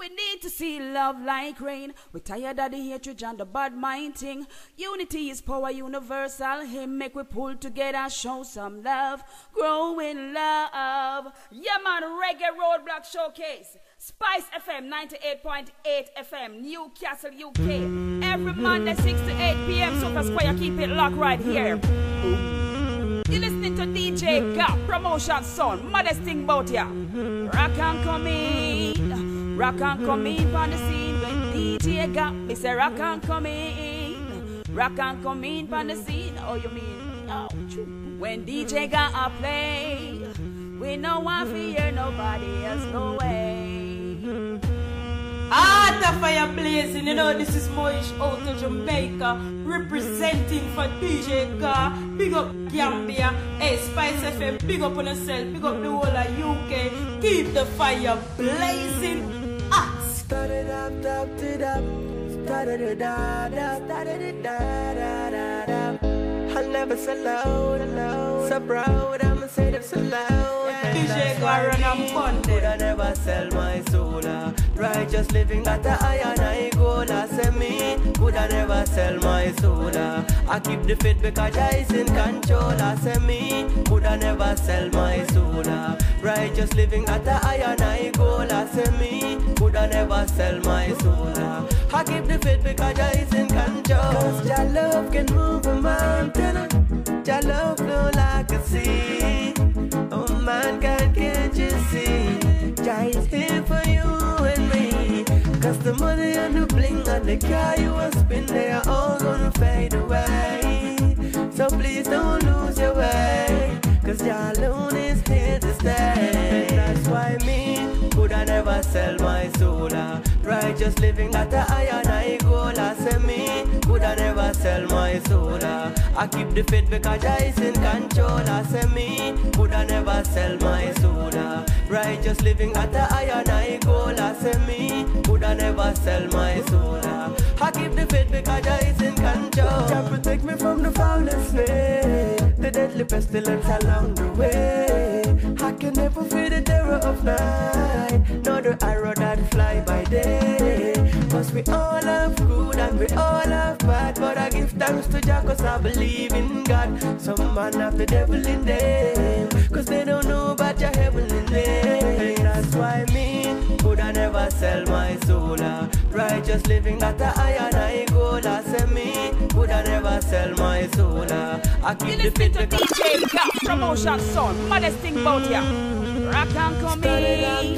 We need to see love like rain. We're tired of the hatred and the bad mind thing. Unity is power universal. Him make we pull together, show some love, grow in love. Yeah, man, Reggae Roadblock Showcase. Spice FM 98.8 FM, Newcastle, UK. Every Monday, 6 to 8 p.m. Soca Square, keep it locked right here. You're listening to DJ Gap, Promotion Son, Modest thing about ya. Rock and come in, rock and come in on the scene. When DJ Gap, me say rock and come in, rock and come in on the scene. Oh, you mean, true. When DJ Gap a play, we no one fear nobody else, no way. Ah, the fire blazing, you know, this is Moish out of Jamaica, representing for DJ Gar. Big up Gambia, hey, Spice FM, big up on yourself, big up the whole of UK. Keep the fire blazing. Started up, up. Started it up, started it up. I'll never sell out, alone. So proud, I'ma say them so loud. DJ Gar run and fun Could I never sell my soul? ah. Righteous living that I and I go. I say me, could I never sell my soul? I keep the faith because I is in control. I say me, could I never sell my soul? Righteous living that I and I go. I say me, could I never sell my soul? I keep the faith because I is in control. Cause your love can move a mountain. Your love flow like a sea. Oh man, God, can't you see? Money and the bling and the car you will spend, they are all gonna fade away. So please don't lose your way. Cause Jah alone is here to stay. That's why me could I never sell my soul. ah. Righteous living that I and I goal. I say me could I never sell my soul. ah. I keep the faith because I is in control. I say me could I never sell my soul. ah. Righteous living that I and I goal. I say me sell my soul. I keep the faith because I is in control. Jah protect me from the foulest snake, the deadly pestilence along the way. I can never fear the terror of night, nor the arrow that fly by day. Cause we all have good and we all have bad, but I give thanks to Jah 'cause I believe in God. Some man have the devil in them, cause they don't know about soul. ah. Righteous living that I and I goal. I say me could I never sell my soul. ah. I You keep the faith to DJ Gap, Promotion Son, Modest thing about ya. Rock and come in,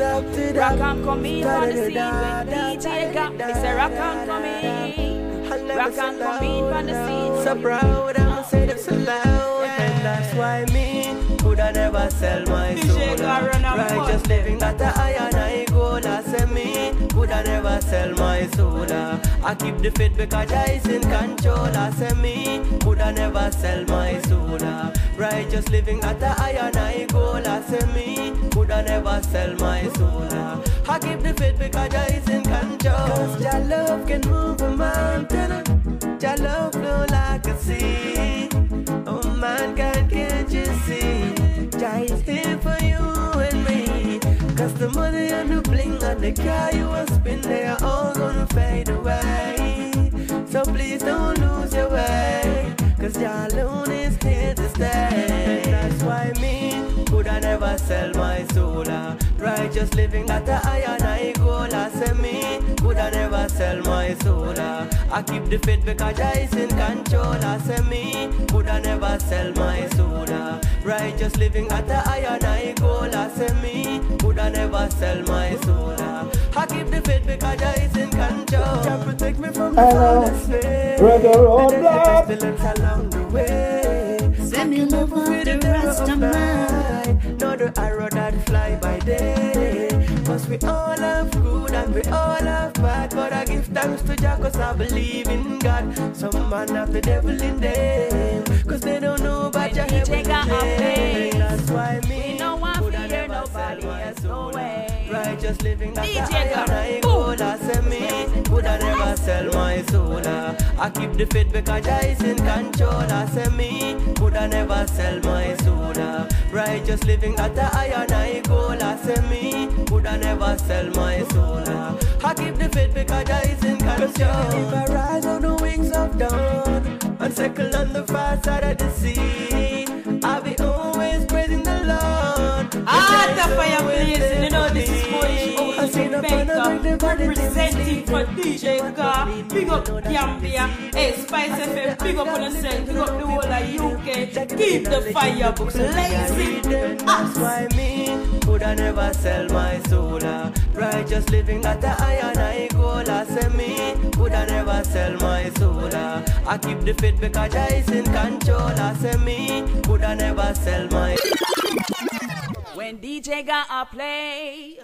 rock and come in on the scene. When DJ Gap, me say rock and come in, rock and come in on the scene. So proud, I'ma say them so loud. And that's why me I never sell my soul. Righteous living that I and I goal. I say me could I never sell my soul. I keep the faith because I is in control. I say me could I never sell my soul. Righteous living that I and I goal. I say me could I never sell my soul. I keep the faith because I is in control. Cause your love can move the car you will spend, they are all gonna fade away. So please don't lose your way. Cause Jah alone is here to stay. That's why me could I never sell my soul. ah. Righteous living that I and. I sell my soul. ah. I keep the faith because I is in control. I say me could I never sell my soul. ah. Righteous living that I and I goal. I say me could I never sell my soul. ah. I keep the faith because I is in control. Jah protect me from the foulest snake. Reggae Roadblock. pestilence along the way. Send me love of the Rastaman. Not the arrow that fly by day. Cause we all cause I believe in God. Some man have the devil in them. Cause they don't know about your heavenly a name. That's why me one could I fear nobody else, no way. Righteous living that DJ I got and I boom. go. I say me could I never sell my soul. ah. I keep the faith because I is in control. I say me could I never sell my soul. ah. Righteous living that I and I goal. I say me could I never sell my soul. I keep the faith because Jah is in control. If I rise on the wings of dawn and circle on the far side of the sea, I'll be always praising the Lord. Ah, the fire blazing, you know this is Moish I seen Old up on a Jamaica Representing for DJ Gar. Big up Gambia, hey Spice FM Big up on yourself, big up the whole of Keep the fire blazing That's why me could I never sell my soul. ah. Righteous living at the iron I goal. I say me could I never sell my soul. ah. I keep the faith because Jah is in control. I say me could I never sell my When DJ got a play,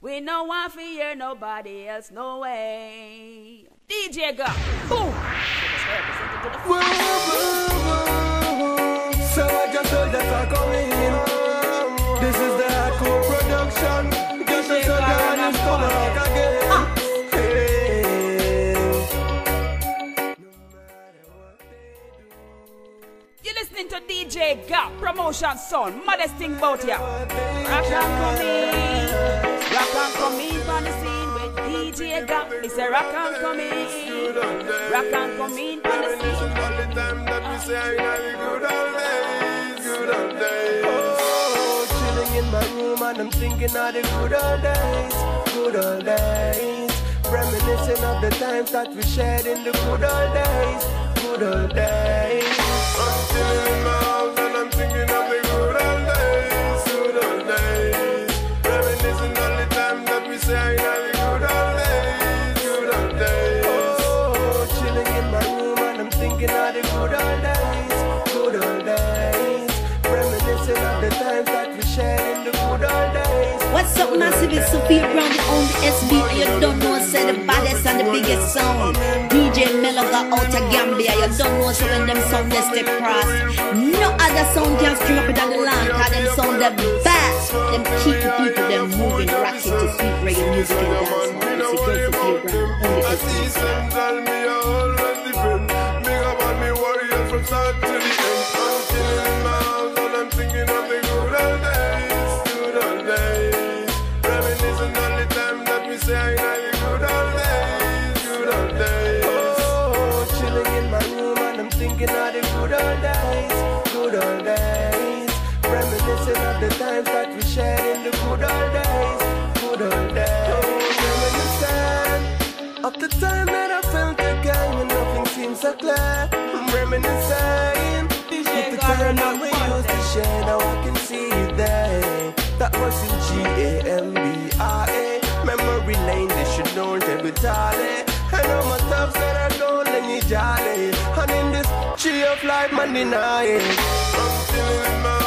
we no want to hear nobody else, no way. DJ got boom. Gap Promotion Son, modest thing about ya. Rock and come in, rock and come on the scene with DJ Gap. It's a rock and come in, rock and come in on the scene. Oh, chilling in my room and I'm thinking of the good old days, good old days. Reminiscing of the times that we shared in the good old days, good old days. I'm chilling in my up, massive? It's Sophia Brown, the only SB. You don't know, say the baddest and the biggest sound. DJ Meloga out of Gambia. You don't know, so when them sound they step cross. No other sound can string up on the land, cause them sound the best. Them keep the people, them moving, rocking to sweet reggae music and dance. It's your girl Sophia Brown, only SB. Reminiscing of the times that we shared in the good old days, good old days. Reminiscing of the time that I felt the guy when nothing seemed so clear. I'm reminiscing of the Garden time that we used to share. Now I can see it there. That was in G A M B R A. Memory lane, they should know every tally. I know my top said I don't let me jolly. And in this tree of life, man, deny it. I'm chilling in my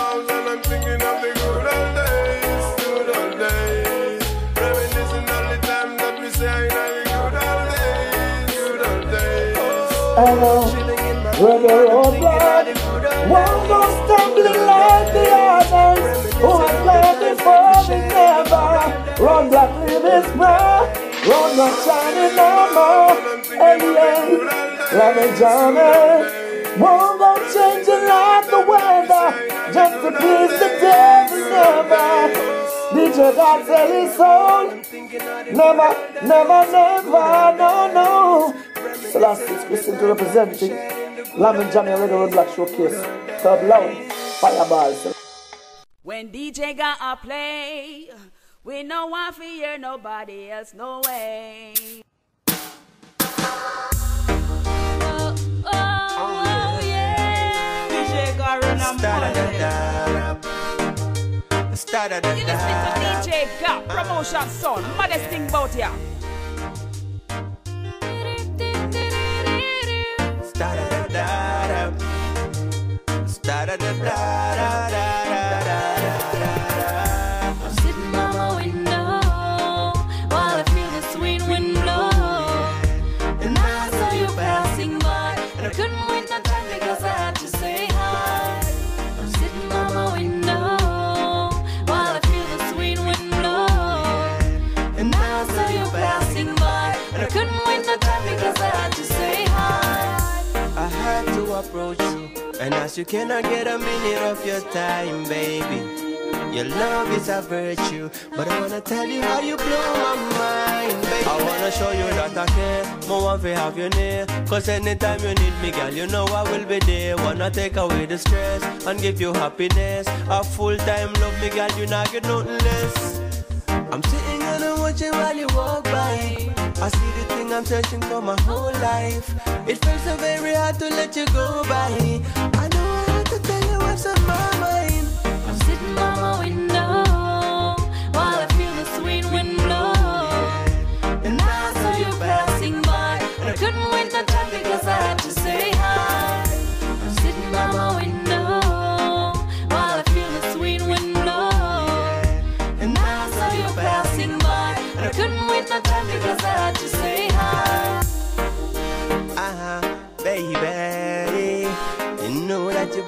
And of the good old One goes stumbling like the others Who are glad before we never Run black his breath Run not shining no more Hey, yeah Let me Johnny Won't go changing like the weather Just to please the devil never DJ God sell his soul Never, never, never, no, no So last to representing Lamb and Johnny Reggae Roadblock Showcase Third loud Fireballs When DJ got a play, we no want to hear nobody else, no way. Oh yeah, DJ Garden and Fire. You listening to DJ Gap Promotion Son, modest thing about ya. I'm you, cannot get a minute of your time, baby. Your love is a virtue, but I wanna tell you how you blow my mind, baby. I wanna show you that I care, more want to have you near. Cause anytime you need me, girl, you know I will be there. Wanna take away the stress and give you happiness. A full time love me, girl, you not get nothing less. I'm sitting and I'm watching while you walk by. I see the thing I'm searching for my whole life. It feels so very hard to let you go by.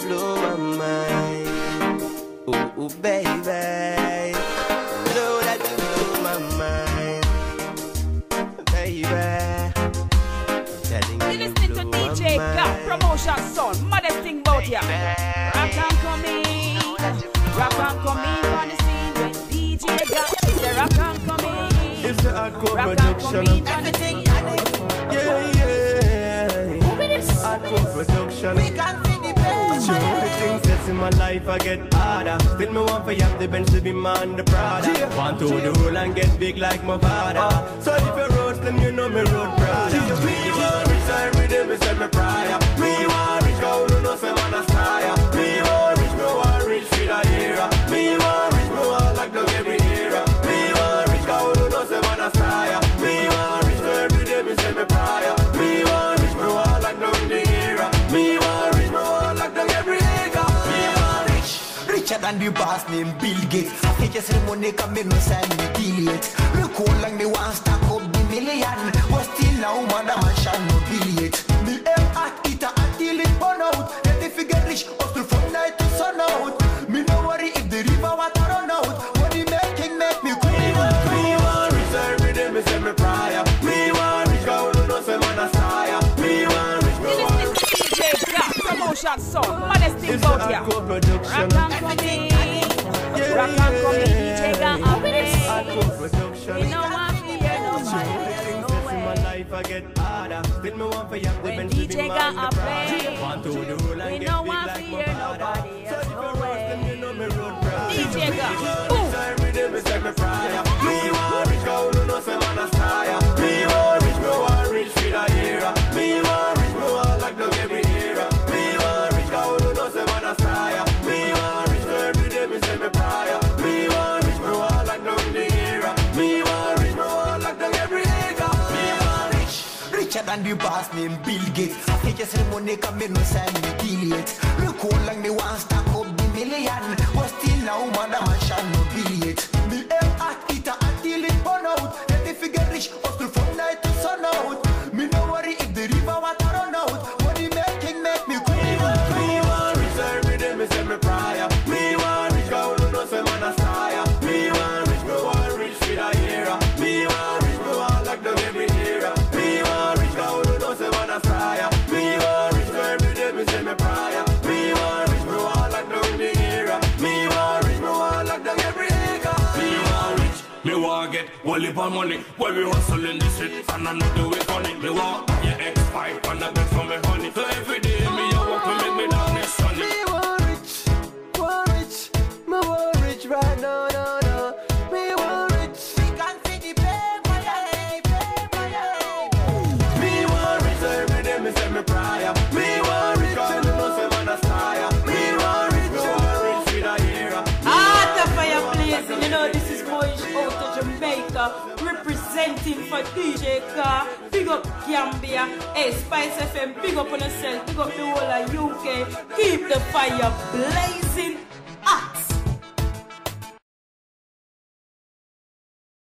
You blow my mind. Ooh, ooh, baby, you know that you blow my mind, baby. I'm telling you, You you listening to blow my DJ Gap mind. Promotion Son, modest thing about ya. Rock and come in, rock and come in on the scene with DJ Gap. It's the rock and come in, It's the hardcore rock and come production. in on. Yeah, yeah. Hardcore production. We can see the best. In my life, I get harder. Still me want for have the bench to be man the Prada. Want to the roll and get big like my father. So if you roast them, you know me road brother. Me want rich every day, me say me prior. Me want rich, go do no say man a sire. Me want rich, me want rich for the era. Me want rich, me want like dog every the boss named Bill Gates. I think just the money come in no sign me deal it. Look how long me want stack up the million. But still now man a man shall no bill it. Me aim at it until it burn out. Let the figure rich hustle from night to sun out. Me no worry if the river water run out. Money making make me queen. Me want rich, every day me say me prior. Me want rich, go do no say man a sire. Me want rich, me You want listening to DJ Gap Promotion Son, modest thing It's the about ya. hardcore production. Rock and come in, rock and come in, DJ Gap up Hardcore production. You know I fear nobody Everything I get harder. Still me want for the When to be got Want to roll we get big like. DJ Gap, boss named Bill Gates. I think just the money come in no sign me deal it. Look how long me want stack up the million. Heap of money. When we hustle in the street, and I know do it funny. Me buy your X5 and a bed for me honey. So every day me a work to make me down for DJ Car Big up Gambia. Hey Spice FM, big up on yourself Big up the whole of UK Keep the fire blazing